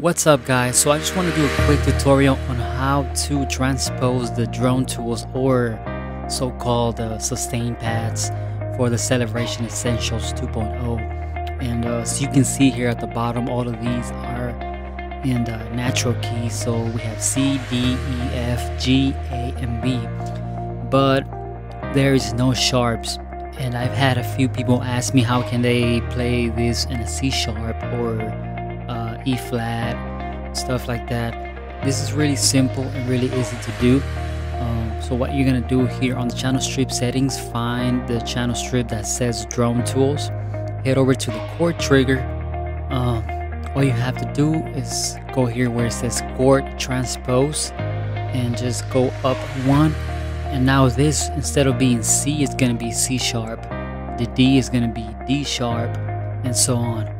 What's up guys, so I just want to do a quick tutorial on how to transpose the drone tools or so-called uh, sustain pads for the Celebration Essentials 2.0 and uh, so you can see here at the bottom all of these are in the natural keys so we have C, D, E, F, G, A, and B. But there is no sharps. And I've had a few people ask me how can they play this in a C sharp or E flat, stuff like that. This is really simple and really easy to do. Um, so what you're gonna do here on the channel strip settings, find the channel strip that says drone tools. Head over to the chord trigger. Um, all you have to do is go here where it says chord transpose and just go up one. And now this, instead of being C, it's gonna be C sharp. The D is gonna be D sharp and so on.